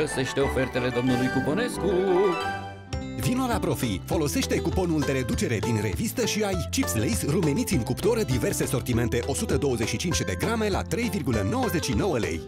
Găsește ofertele domnului Cuponescu Vino la Profi! Folosește cuponul de reducere din revistă și ai chips Lays rumeniți în cuptor diverse sortimente 125 de grame la 3,99 lei.